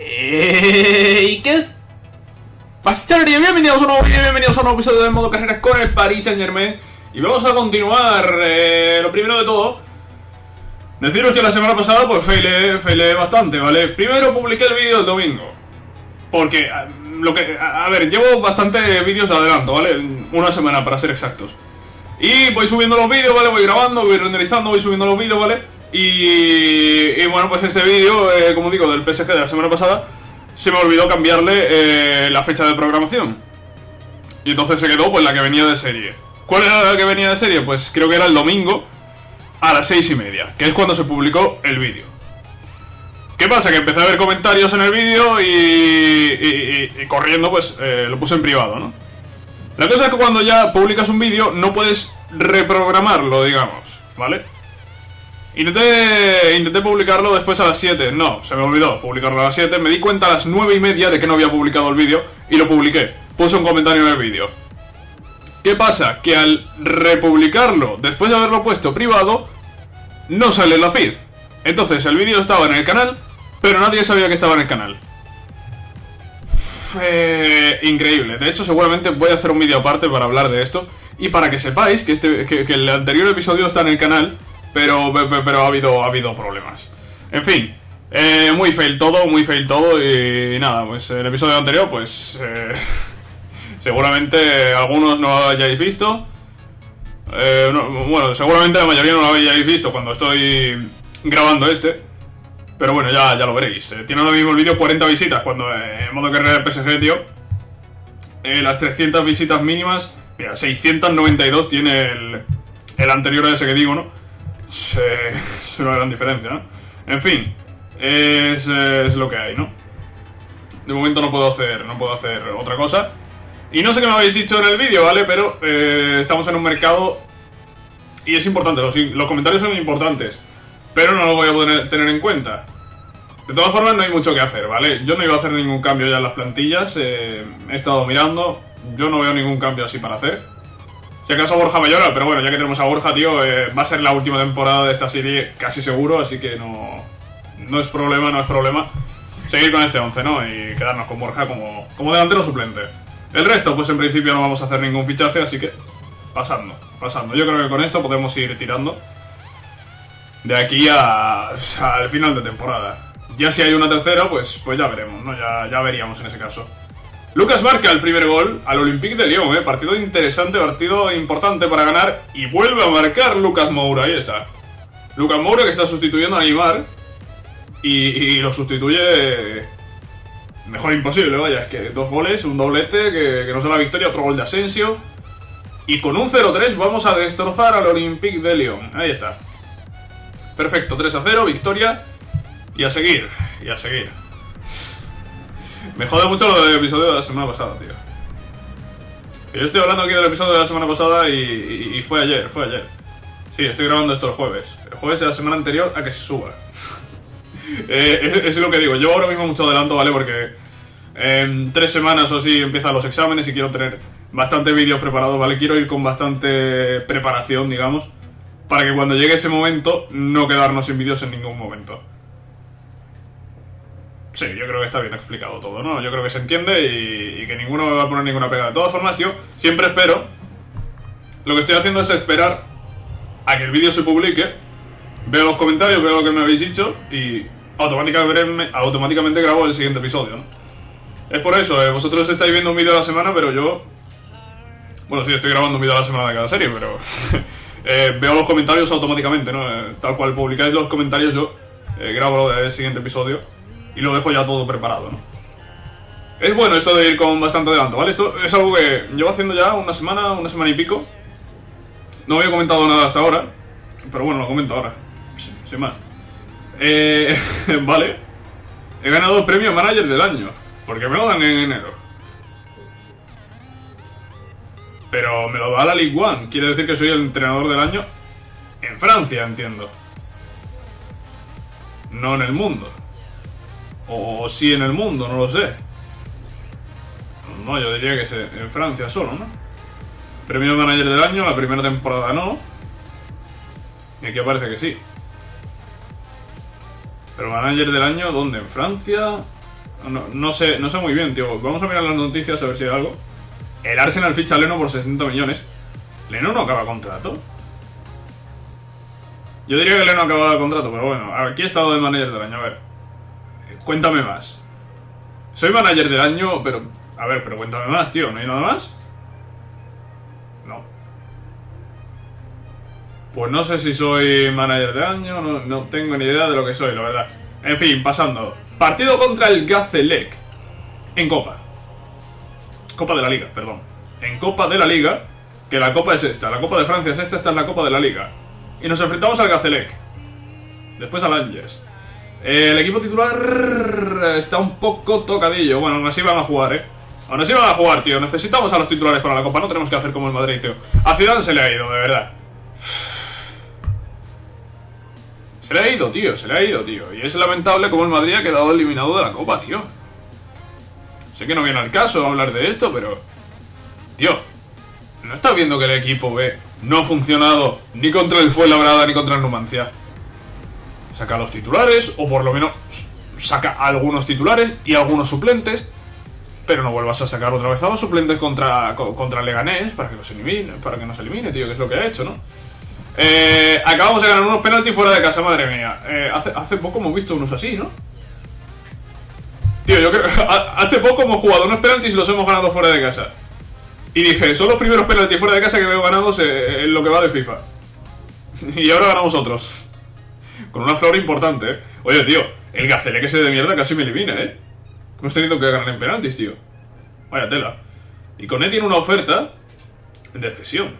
Eh, ¿Y qué? Pasaría, bienvenidos a un nuevo bienvenidos a un nuevo episodio de modo carreras con el Paris Saint Germain Y vamos a continuar, eh, lo primero de todo Deciros que la semana pasada pues failé, failé bastante, ¿vale? Primero publiqué el vídeo el domingo Porque, a- lo que, a, a ver, llevo bastante vídeos de adelanto, ¿vale? Una semana para ser exactos y voy subiendo los vídeos, ¿vale? Voy grabando, voy renderizando, voy subiendo los vídeos, ¿vale? Y, y bueno, pues este vídeo, eh, como digo, del PSG de la semana pasada, se me olvidó cambiarle eh, la fecha de programación. Y entonces se quedó pues la que venía de serie. ¿Cuál era la que venía de serie? Pues creo que era el domingo a las seis y media, que es cuando se publicó el vídeo. ¿Qué pasa? Que empecé a ver comentarios en el vídeo y, y- corriendo pues eh, lo puse en privado, ¿no? La cosa es que cuando ya publicas un vídeo no puedes reprogramarlo, digamos, ¿vale? Intenté, intenté publicarlo después a las 7, no, se me olvidó publicarlo a las 7, me di cuenta a las 9 y media de que no había publicado el vídeo y lo publiqué, puse un comentario en el vídeo. ¿Qué pasa? Que al republicarlo después de haberlo puesto privado, no sale la feed. Entonces el vídeo estaba en el canal, pero nadie sabía que estaba en el canal. Eh, increíble. De hecho, seguramente voy a hacer un vídeo aparte para hablar de esto. Y para que sepáis que, este, que el anterior episodio está en el canal, pero, pe- pe- pero ha, habido, ha habido problemas. En fin, eh, muy fail todo, muy fail todo. Y nada, pues el episodio anterior, pues eh, seguramente algunos no lo hayáis visto. Eh, no, bueno, seguramente la mayoría no lo hayáis visto cuando estoy grabando este. Pero bueno, ya, ya lo veréis. Eh, tiene ahora mismo el vídeo 40 visitas cuando en modo carrera de PSG, tío. Las 300 visitas mínimas. Mira, 692 tiene el, el anterior a ese que digo, ¿no? Es, una gran diferencia, ¿no? En fin, es, es lo que hay, ¿no? De momento no puedo hacer, no puedo hacer otra cosa. Y no sé qué me habéis dicho en el vídeo, ¿vale? Pero eh, estamos en un mercado y es importante, los, los comentarios son importantes, pero no lo voy a poder tener en cuenta. De todas formas, no hay mucho que hacer, ¿vale? Yo no iba a hacer ningún cambio ya en las plantillas, eh, he estado mirando, yo no veo ningún cambio así para hacer. Si acaso Borja llora, pero bueno, ya que tenemos a Borja, tío, eh, va a ser la última temporada de esta serie casi seguro, así que no, no es problema, no es problema seguir con este 11, ¿no? Y quedarnos con Borja como, como delantero suplente. El resto, pues en principio no vamos a hacer ningún fichaje, así que pasando, pasando. Yo creo que con esto podemos ir tirando de aquí a, al final de temporada. Ya si hay una tercera, pues, pues ya veremos, ¿no? Ya, ya veríamos en ese caso. Lucas marca el primer gol al Olympique de Lyon, ¿eh? Partido interesante, partido importante para ganar. Y vuelve a marcar Lucas Moura, ahí está. Lucas Moura que está sustituyendo a Neymar. Y, lo sustituye... Mejor imposible, vaya. Es que dos goles, un doblete, que, nos da la victoria, otro gol de Asensio. Y con un 0-3 vamos a destrozar al Olympique de Lyon. Ahí está. Perfecto, 3 a 0, victoria. Y a seguir, y a seguir. Me jode mucho lo del episodio de la semana pasada, tío. Yo estoy hablando aquí del episodio de la semana pasada y, y- fue ayer, fue ayer. Sí, estoy grabando esto el jueves. El jueves de la semana anterior a que se suba. Eh, es, es lo que digo. Yo ahora mismo mucho adelanto, ¿vale? Porque en tres semanas o así empiezan los exámenes y quiero tener bastante vídeos preparados, ¿vale? Quiero ir con bastante preparación, digamos, para que cuando llegue ese momento no quedarnos sin vídeos en ningún momento. Sí, yo creo que está bien explicado todo, ¿no? Yo creo que se entiende y, y que ninguno me va a poner ninguna pega. De todas formas, tío, siempre espero. Lo que estoy haciendo es esperar a que el vídeo se publique, veo los comentarios, veo lo que me habéis dicho y automáticamente, automáticamente grabo el siguiente episodio, ¿no? Es por eso, eh, vosotros estáis viendo un vídeo a la semana, pero yo... Bueno, sí, estoy grabando un vídeo a la semana de cada serie, pero... eh, veo los comentarios automáticamente, ¿no? Eh, tal cual publicáis los comentarios, yo eh, grabo el siguiente episodio y lo dejo ya todo preparado, ¿no? Es bueno esto de ir con bastante adelanto, ¿vale? Esto es algo que llevo haciendo ya una semana, una semana y pico. No había comentado nada hasta ahora, pero bueno, lo comento ahora, sin, más. Eh, vale. He ganado el premio Manager del Año, porque me lo dan en enero. Pero me lo da la League One, quiere decir que soy el entrenador del año en Francia, entiendo. No en el mundo. O sí en el mundo, no lo sé. No, yo diría que en Francia solo, ¿no? Premio Manager del Año, la primera temporada no. Y aquí aparece que sí. Pero Manager del Año, ¿dónde? ¿En Francia? No, no sé, no sé muy bien, tío. Vamos a mirar las noticias a ver si hay algo. El Arsenal ficha a Leno por 60 millones. ¿Leno no acaba contrato? Yo diría que Leno acaba contrato, pero bueno, aquí he estado de manager del año, a ver. Cuéntame más. Soy manager del año, pero... A ver, pero cuéntame más, tío, ¿no hay nada más? No. Pues no sé si soy manager del año, no, tengo ni idea de lo que soy, la verdad. En fin, pasando. Partido contra el Gazelec. En Copa. Copa de la Liga, perdón. En Copa de la Liga, que la Copa es esta, la Copa de Francia es esta, esta es la Copa de la Liga. Y nos enfrentamos al Gazelec. Después al Angers. El equipo titular está un poco tocadillo. Bueno, aún así van a jugar, ¿eh? Aún así van a jugar, tío. Necesitamos a los titulares para la Copa. No tenemos que hacer como el Madrid, tío. A Zidane se le ha ido, de verdad. Se le ha ido, tío. Se le ha ido, tío. Y es lamentable como el Madrid ha quedado eliminado de la Copa, tío. Sé que no viene al caso hablar de esto, pero... Tío, ¿no estás viendo que el equipo B no ha funcionado ni contra el Fuenlabrada ni contra el Numancia? Saca los titulares, o por lo menos saca algunos titulares y algunos suplentes, pero no vuelvas a sacar otra vez a los suplentes contra, contra Leganés para que nos elimine, para que nos elimine, tío, que es lo que ha hecho, ¿no? Eh, acabamos de ganar unos penaltis fuera de casa, madre mía. Eh, hace, hace poco hemos visto unos así, ¿no? Tío, yo creo hace poco hemos jugado unos penaltis y los hemos ganado fuera de casa. Y dije, son los primeros penaltis fuera de casa que veo ganados en lo que va de FIFA. Y ahora ganamos otros. Con una flor importante, ¿eh? Oye, tío, el Gacele que se de mierda casi me elimina, ¿eh? Hemos tenido que ganar en penaltis, tío. Vaya tela. Y con él tiene una oferta de cesión.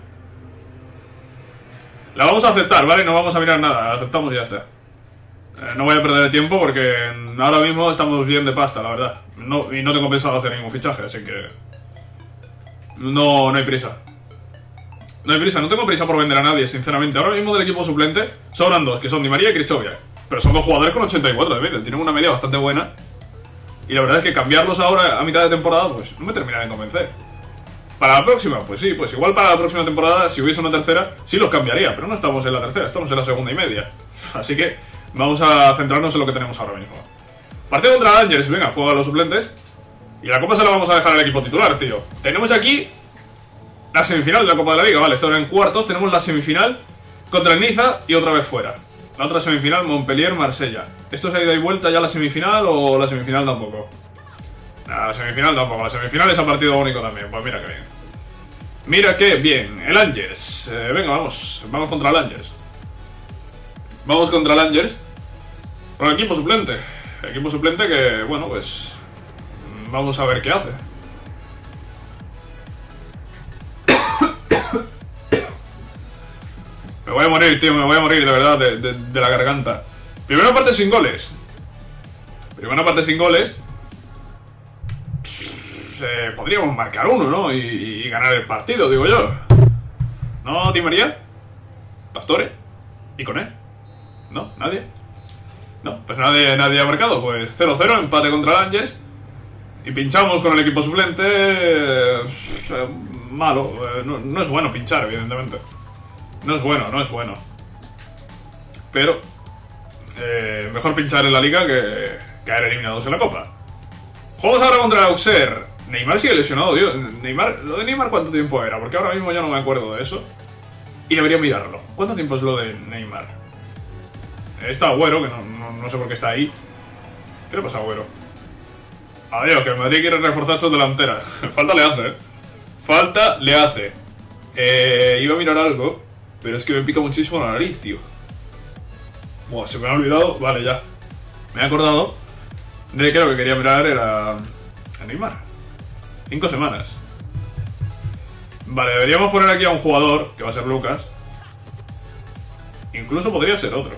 La vamos a aceptar, ¿vale? No vamos a mirar nada, la aceptamos y ya está. Eh, no voy a perder el tiempo porque ahora mismo estamos bien de pasta, la verdad. No, y no tengo pensado hacer ningún fichaje, así que... No, no hay prisa. No hay prisa, no tengo prisa por vender a nadie, sinceramente. Ahora mismo del equipo suplente sobran dos, que son Di María y Crichovia. Pero son dos jugadores con 84 de media, tienen una media bastante buena. Y la verdad es que cambiarlos ahora a mitad de temporada, pues no me termina de convencer. Para la próxima, pues sí, pues igual para la próxima temporada, si hubiese una tercera, sí los cambiaría, pero no estamos en la tercera, estamos en la segunda y media. Así que vamos a centrarnos en lo que tenemos ahora mismo. Partido contra Angers, venga, juega a los suplentes. Y la copa se la vamos a dejar al equipo titular, tío. Tenemos aquí la semifinal de la Copa de la Liga, vale, esto era en cuartos, tenemos la semifinal contra el Niza y otra vez fuera. La otra semifinal, Montpellier-Marsella. ¿Esto se ha ido y vuelta ya la semifinal o la semifinal tampoco? la semifinal tampoco. La semifinal es a partido único también. Pues mira que bien. Mira que bien. El Angers. Eh, venga, vamos. Vamos contra el Angers. Vamos contra el Angers. Con el equipo suplente. El equipo suplente que, bueno, pues... Vamos a ver qué hace. Voy a morir, tío. Me voy a morir, de verdad, de, la garganta. Primera parte sin goles. Primera parte sin goles. Eh, podríamos marcar uno, ¿no? Y, ganar el partido, digo yo. ¿No, Di María? ¿Pastore? ¿Y con él? ¿No? ¿Nadie? No, pues nadie, nadie ha marcado. Pues 0-0, empate contra el. Y pinchamos con el equipo suplente. Eh, malo. Eh, no, es bueno pinchar, evidentemente. No es bueno, no es bueno. Pero... mejor pinchar en la liga que caer eliminados en la copa. Jugamos ahora contra el Auxerre. Neymar sigue lesionado, tío. Neymar, lo de Neymar, ¿cuánto tiempo era? Porque ahora mismo ya no me acuerdo de eso. Y debería mirarlo. ¿Cuánto tiempo es lo de Neymar? Está Agüero, que no, sé por qué está ahí. ¿Qué le pasa a Agüero? Adiós, que Madrid quiere reforzar su delantera. Falta le hace, ¿eh? Falta le hace. Eh, iba a mirar algo, pero es que me pica muchísimo la nariz, tío. Buah, se me ha olvidado. Vale, ya. Me he acordado de que lo que quería mirar era... Neymar. Cinco semanas. Vale, deberíamos poner aquí a un jugador, que va a ser Lucas. Incluso podría ser otro.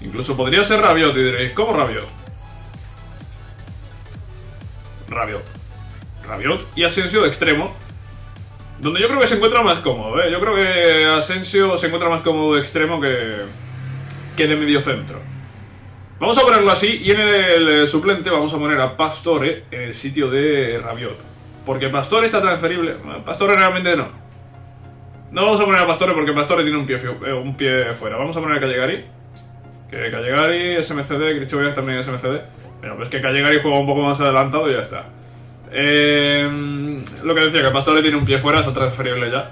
Incluso podría ser Rabiot, y diréis, ¿cómo Rabiot? Rabiot. Rabiot y Asensio de extremo. Donde yo creo que se encuentra más cómodo, ¿eh? Yo creo que Asensio se encuentra más cómodo extremo que, que de medio centro. Vamos a ponerlo así y en el suplente vamos a poner a Pastore en el sitio de Rabiot. Porque Pastore está transferible. Pastore realmente no. No vamos a poner a Pastore porque Pastore tiene un pie, eh, un pie fuera. Vamos a poner a Callegari. Que Callegari, SMCD, Crichoviak también SMCD. Bueno, pues que Callegari juega un poco más adelantado y ya está. Eh, lo que decía, que Pastore tiene un pie fuera, está transferible ya.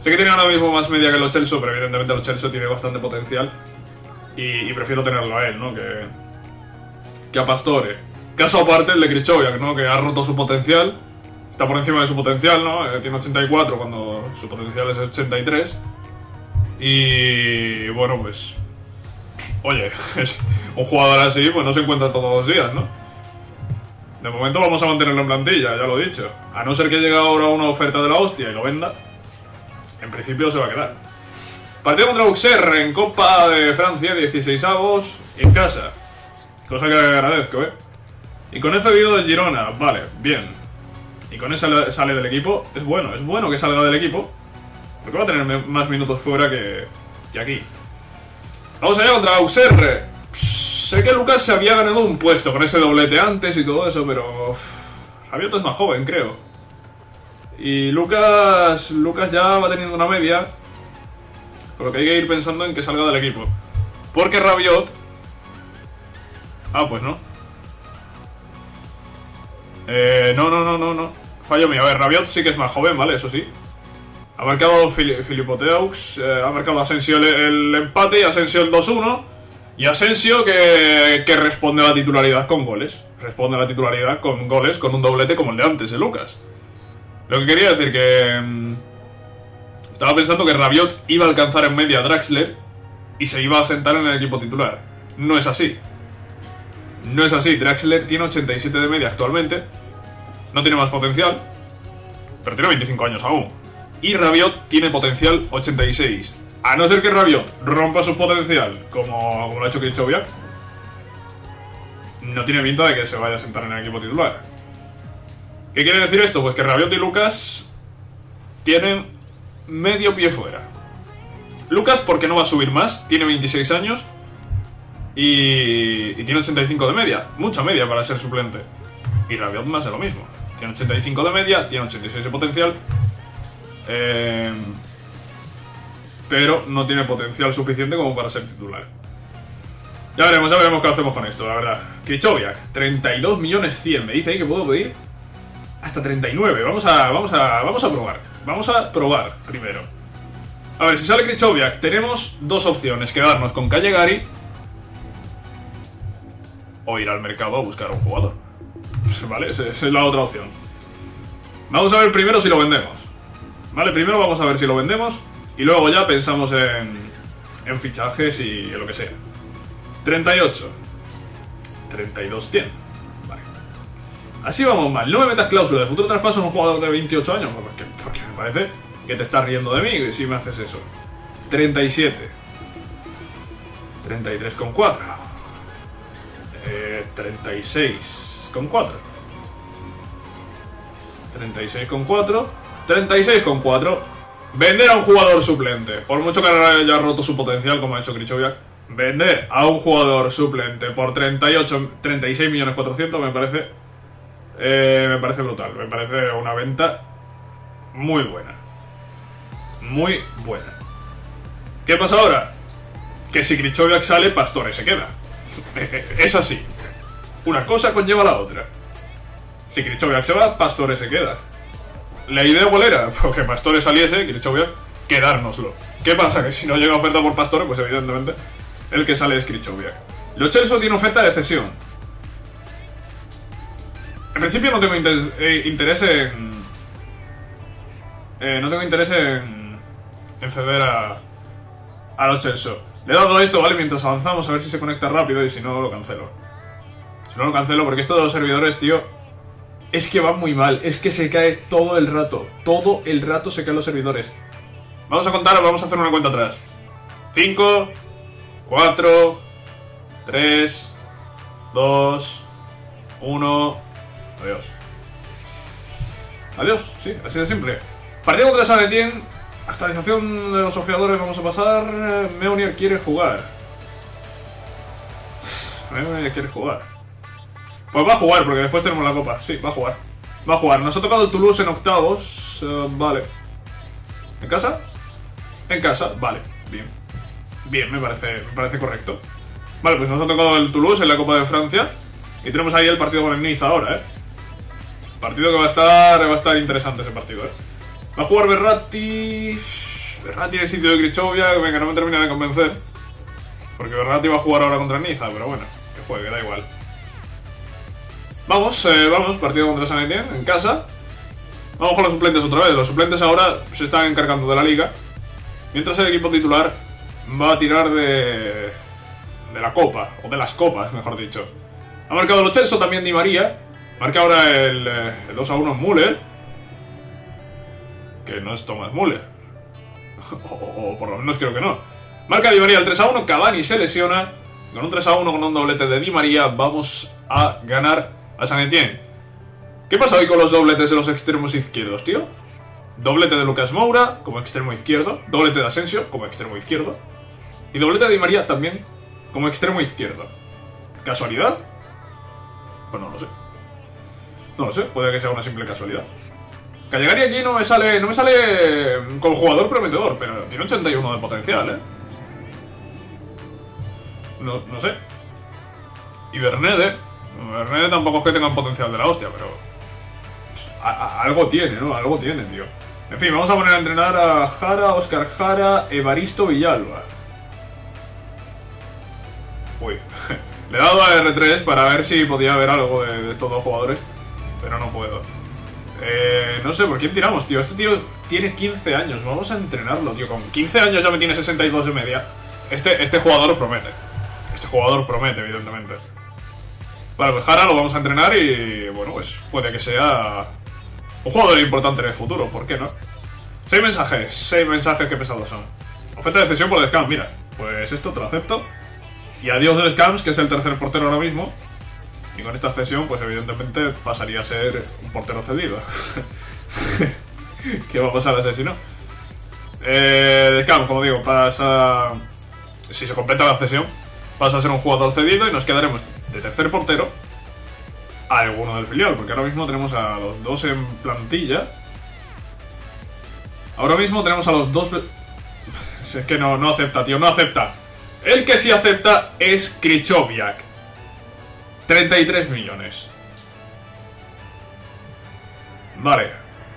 Sé que tiene ahora mismo más media que los Chelsea, pero evidentemente los Chelsea tiene bastante potencial. Y, prefiero tenerlo a él, ¿no? Que, que a Pastore. Caso aparte el de Krichoviak, ¿no? Que ha roto su potencial. Está por encima de su potencial, ¿no? Eh, tiene 84 cuando su potencial es 83. Y bueno, pues... Oye, un jugador así, pues no se encuentra todos los días, ¿no? De momento vamos a mantenerlo en plantilla, ya lo he dicho. A no ser que llegue ahora una oferta de la hostia y lo venda, en principio se va a quedar. Partido contra Auxerre en Copa de Francia, 16 avos, en casa. Cosa que agradezco, ¿eh? Y con ese vídeo del Girona, vale, bien. Y con ese sale del equipo, es bueno, es bueno que salga del equipo. Porque va a tener más minutos fuera que, que aquí. Vamos allá contra Auxerre. Sé que Lucas se había ganado un puesto con ese doblete antes y todo eso, pero... Rabiot es más joven, creo. Y Lucas... Lucas ya va teniendo una media. Por lo que hay que ir pensando en que salga del equipo. Porque Rabiot... Ah, pues no. Eh, no, no, no, no, no. Fallo mío. A ver, Rabiot sí que es más joven, ¿vale? Eso sí. Ha marcado Filipoteux, eh, ha marcado Asensio el, empate y Asensio el 2-1. Y Asensio que, que, responde a la titularidad con goles. Responde a la titularidad con goles, con un doblete como el de antes, de Lucas. Lo que quería decir que... Mm, estaba pensando que Rabiot iba a alcanzar en media a Draxler y se iba a sentar en el equipo titular. No es así. No es así. Draxler tiene 87 de media actualmente. No tiene más potencial. Pero tiene 25 años aún. Y Rabiot tiene potencial 86. A no ser que Rabiot rompa su potencial, como, como lo ha hecho Krichoviak, no tiene pinta de que se vaya a sentar en el equipo titular. ¿Qué quiere decir esto? Pues que Rabiot y Lucas tienen medio pie fuera. Lucas, porque no va a subir más, tiene 26 años y, y tiene 85 de media. Mucha media para ser suplente. Y Rabiot más de lo mismo. Tiene 85 de media, tiene 86 de potencial eh, pero no tiene potencial suficiente como para ser titular. Ya veremos, ya veremos qué hacemos con esto, la verdad. Krichoviak, 32 millones 100. Me dice ahí que puedo pedir hasta 39. Vamos a, vamos a, vamos a probar. Vamos a probar primero. A ver, si sale Krichoviak, tenemos dos opciones. Quedarnos con Callegari o ir al mercado a buscar a un jugador. Vale, esa es la otra opción. Vamos a ver primero si lo vendemos. Vale, primero vamos a ver si lo vendemos y luego ya pensamos en, en fichajes y en lo que sea. 38. 32 100. Vale. Así vamos mal. No me metas cláusula de futuro traspaso en un jugador de 28 años. Porque, porque me parece que te estás riendo de mí si me haces eso. 37. 33,4. Eh, 36,4. 36,4. 36,4. Vender a un jugador suplente. Por mucho que haya roto su potencial, como ha hecho Krichoviak. Vender a un jugador suplente por 38, 36 millones 400 me parece... Eh, me parece brutal. Me parece una venta muy buena. Muy buena. ¿Qué pasa ahora? Que si Krichoviak sale, Pastore se queda. es así. Una cosa conlleva la otra. Si Krichoviak se va, Pastore se queda. La idea cuál era? Porque Pastore saliese, que quedárnoslo. ¿Qué pasa? Que si no llega oferta por Pastore, pues evidentemente el que sale es Krichovia. Lo Chelsea tiene oferta de cesión. En principio no tengo eh, interés, en... Eh, no tengo interés en... En ceder a... A los Chelsea. Le he dado esto, ¿vale? Mientras avanzamos a ver si se conecta rápido y si no lo cancelo. Si no lo cancelo porque esto de los servidores, tío es que va muy mal, es que se cae todo el rato. Todo el rato se caen los servidores. Vamos a contar, vamos a hacer una cuenta atrás. 5, 4, 3, 2, 1. Adiós. Adiós, sí, así de simple. Partido contra San Etienne. Actualización de los ojeadores, vamos a pasar. Meunier quiere jugar. Meunier quiere jugar. Pues va a jugar, porque después tenemos la copa. Sí, va a jugar. Va a jugar. Nos ha tocado el Toulouse en octavos. Eh, vale. ¿En casa? En casa, vale. Bien. Bien, me parece, me parece correcto. Vale, pues nos ha tocado el Toulouse en la Copa de Francia. Y tenemos ahí el partido con el Niza ahora, ¿eh? Partido que va a estar, va a estar interesante ese partido, ¿eh? Va a jugar Berratti... Berratti en el sitio de Krichovia, venga, no me termina de convencer. Porque Berratti va a jugar ahora contra Niza, pero bueno, que juegue, da igual. Vamos, eh, vamos, partido contra San en casa. Vamos con los suplentes otra vez. Los suplentes ahora se están encargando de la liga. Mientras el equipo titular va a tirar de... De la copa, o de las copas, mejor dicho. Ha marcado el Chelso también Di María. Marca ahora el, eh, el 2 a 1 Müller. Que no es Thomas Müller. o, o por lo menos creo que no. Marca Di María el 3 a 1. Cavani se lesiona. Con un 3 a 1 con un doblete de Di María vamos a ganar ¿Qué pasa hoy con los dobletes de los extremos izquierdos, tío? Doblete de Lucas Moura como extremo izquierdo. Doblete de Asensio como extremo izquierdo. Y doblete de Di María también como extremo izquierdo. ¿Casualidad? Pues no lo sé. No lo sé, puede que sea una simple casualidad. Callegari aquí no me sale. No me sale con jugador prometedor, pero tiene 81 de potencial, eh. No, no sé. Y Bernede. Bernede tampoco es que tenga un potencial de la hostia, pero. algo tiene, ¿no? Algo tiene, tío. En fin, vamos a poner a entrenar a Jara, Oscar Jara, Evaristo Villalba. Uy, le he dado a R3 para ver si podía ver algo de, de estos dos jugadores, pero no puedo. Eh, no sé, ¿por quién tiramos, tío? Este tío tiene 15 años, vamos a entrenarlo, tío. Con 15 años ya me tiene 62 de media. Este, este jugador promete. Este jugador promete, evidentemente. Vale, pues Jara lo vamos a entrenar y, bueno, pues puede que sea un jugador importante en el futuro, ¿por qué no? Seis mensajes, seis mensajes que pesados son. Oferta de cesión por Descamps, mira, pues esto te lo acepto. Y adiós Descamps, que es el tercer portero ahora mismo. Y con esta cesión, pues evidentemente pasaría a ser un portero cedido. ¿Qué va a pasar a ser si no? Eh, Descamps, como digo, pasa... Si se completa la cesión, pasa a ser un jugador cedido y nos quedaremos de tercer portero a alguno del filial, porque ahora mismo tenemos a los dos en plantilla. Ahora mismo tenemos a los dos... Es que no, no acepta, tío, no acepta. El que sí acepta es Krichoviak. 33 millones. Vale.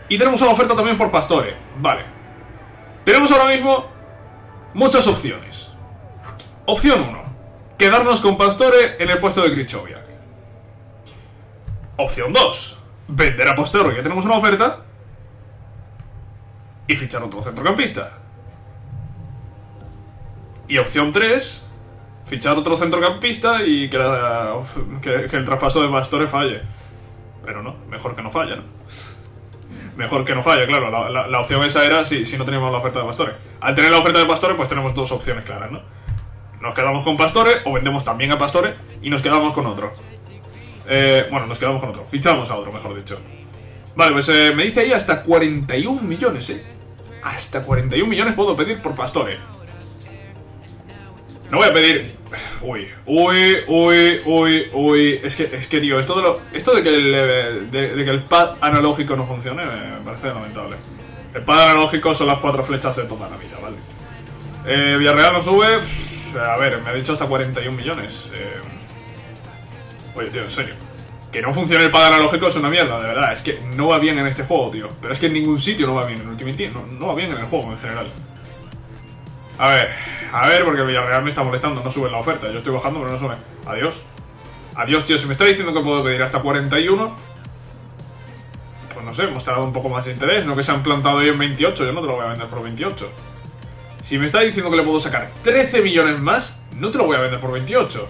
Y tenemos una oferta también por Pastore. Vale. Tenemos ahora mismo muchas opciones. Opción 1. Quedarnos con Pastore en el puesto de Krichoviak. Opción 2. Vender a Pastore, que tenemos una oferta. Y fichar otro centrocampista. Y opción 3. Fichar otro centrocampista y que, la- que- el traspaso de Pastore falle. Pero no, mejor que no falle, ¿no? Mejor que no falle, claro. La, la- la opción esa era si, si no teníamos la oferta de Pastore. Al tener la oferta de Pastore, pues tenemos dos opciones claras, ¿no? Nos quedamos con Pastore o vendemos también a Pastore y nos quedamos con otro. Eh, bueno, nos quedamos con otro. Fichamos a otro, mejor dicho. Vale, pues eh, me dice ahí hasta 41 millones, ¿eh? Hasta 41 millones puedo pedir por Pastore. No voy a pedir. Uy, uy, uy, uy, uy. Es que, es que tío, esto de, lo, esto de, que el, eh, de, que el pad analógico no funcione me parece lamentable. El pad analógico son las cuatro flechas de toda la vida, ¿vale? Eh, Villarreal no sube. A ver, me ha dicho hasta 41 millones. Eh, oye, tío, en serio. Que no funcione el pad analógico es una mierda, de verdad. Es que no va bien en este juego, tío. Pero es que en ningún sitio no va bien. En Ultimate Team no, no va bien en el juego en general. A ver, a ver, porque Villarreal me está molestando, no sube la oferta. Yo estoy bajando, pero no sube. Adiós. Adiós, tío. Si me está diciendo que puedo pedir hasta 41, pues no sé, mostrado un poco más de interés. No que se han plantado ahí en 28, yo no te lo voy a vender por 28. Si me está diciendo que le puedo sacar 13 millones más, no te lo voy a vender por 28.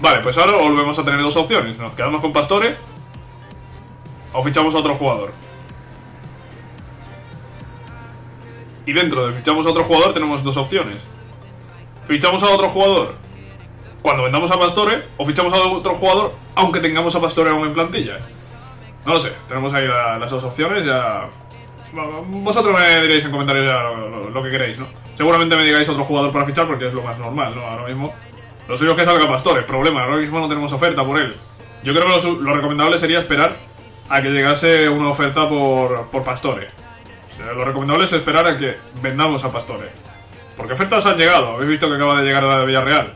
Vale, pues ahora volvemos a tener dos opciones. Nos quedamos con Pastore o fichamos a otro jugador. Y dentro de fichamos a otro jugador tenemos dos opciones. Fichamos a otro jugador cuando vendamos a Pastore o fichamos a otro jugador aunque tengamos a Pastore aún en plantilla. No lo sé, tenemos ahí la- las dos opciones, ya... Vosotros me diréis en comentarios ya lo, que queréis, ¿no? Seguramente me digáis otro jugador para fichar porque es lo más normal, ¿no? Ahora mismo... Lo suyo es que salga Pastore, problema, ahora mismo no tenemos oferta por él. Yo creo que lo, recomendable sería esperar a que llegase una oferta por, por Pastore. O sea, lo recomendable es esperar a que vendamos a Pastore. Porque ofertas han llegado, habéis visto que acaba de llegar a Villarreal.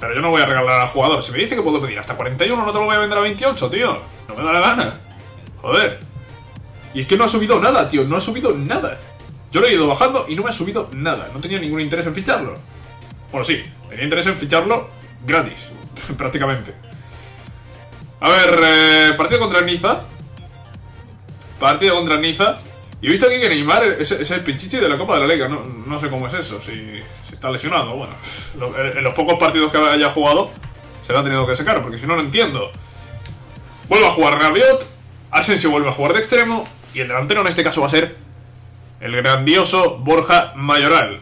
Pero yo no voy a regalar al jugador. Si me dice que puedo pedir hasta 41, no te lo voy a vender a 28, tío. No me da la gana. Joder. Y es que no ha subido nada, tío. No ha subido nada. Yo lo he ido bajando y no me ha subido nada. No tenía ningún interés en ficharlo. Bueno, sí. Tenía interés en ficharlo gratis. prácticamente. A ver, eh, partido contra Niza. Partido contra Niza. Y he visto aquí que Neymar es, el pinchichi de la Copa de la Liga. No, no sé cómo es eso, si, está lesionado. Bueno, en los pocos partidos que haya jugado, se lo ha tenido que sacar, porque si no, no entiendo. Vuelve a jugar Rabiot, Asensio vuelve a jugar de extremo, y el delantero en este caso va a ser el grandioso Borja Mayoral.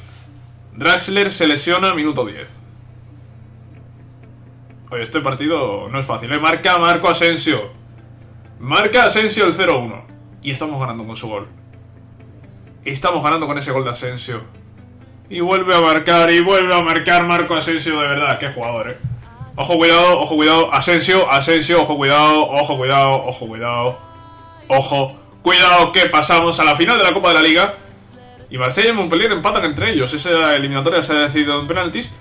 Draxler se lesiona minuto 10. Oye, este partido no es fácil, ¿eh? Marca Marco Asensio. Marca Asensio el 0-1. Y estamos ganando con su gol. Estamos ganando con ese gol de Asensio. Y vuelve a marcar, y vuelve a marcar Marco Asensio, de verdad. Qué jugador, eh. Ojo, cuidado, ojo, cuidado. Asensio, Asensio, ojo, cuidado, ojo, cuidado, ojo, cuidado. Ojo, cuidado, que pasamos a la final de la Copa de la Liga. Y Marsella y Montpellier empatan entre ellos. Esa eliminatoria se ha decidido en penaltis.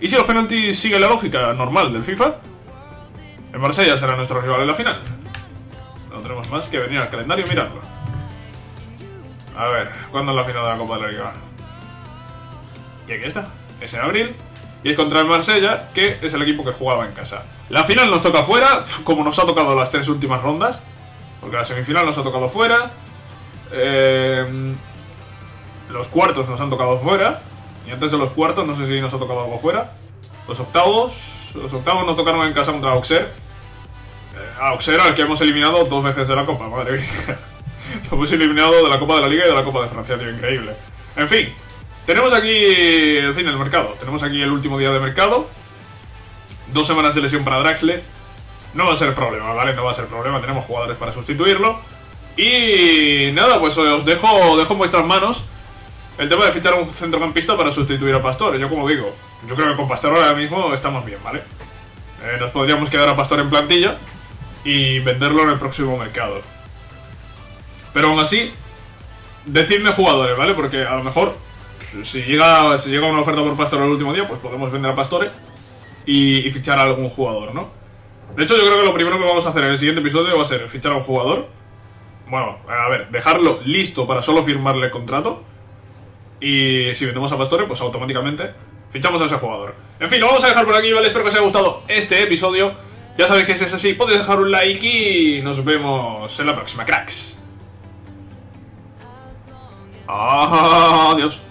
Y si los penaltis siguen la lógica normal del FIFA, en Marsella será nuestro rival en la final. No tenemos más que venir al calendario y mirarlo. A ver, ¿cuándo es la final de la Copa de la Liga? Y aquí está, es en abril. Y es contra el Marsella, que es el equipo que jugaba en casa. La final nos toca fuera, como nos ha tocado las tres últimas rondas. Porque la semifinal nos ha tocado fuera. Eh, los cuartos nos han tocado fuera. Y antes de los cuartos, no sé si nos ha tocado algo fuera. Los octavos. Los octavos nos tocaron en casa contra Auxerre. Eh, a Auxerre, al que hemos eliminado dos veces de la Copa, madre mía. Lo hemos eliminado de la Copa de la Liga y de la Copa de Francia, tío, increíble. En fin, tenemos aquí el fin del mercado. Tenemos aquí el último día de mercado. Dos semanas de lesión para Draxler. No va a ser problema, ¿vale? No va a ser problema, tenemos jugadores para sustituirlo. Y nada, pues os dejo, dejo en vuestras manos el tema de fichar un centrocampista para sustituir a Pastor. Yo como digo, yo creo que con Pastor ahora mismo estamos bien, ¿vale? Eh, nos podríamos quedar a Pastor en plantilla y venderlo en el próximo mercado. Pero aún así, decidme jugadores, ¿vale? Porque a lo mejor, si llega, si llega una oferta por Pastor el último día, pues podemos vender a Pastore y, fichar a algún jugador, ¿no? De hecho, yo creo que lo primero que vamos a hacer en el siguiente episodio va a ser fichar a un jugador. Bueno, a ver, dejarlo listo para solo firmarle el contrato. Y si vendemos a Pastore, pues automáticamente fichamos a ese jugador. En fin, lo vamos a dejar por aquí, ¿vale? Espero que os haya gustado este episodio. Ya sabéis que si es así, podéis dejar un like y nos vemos en la próxima, cracks. Adiós.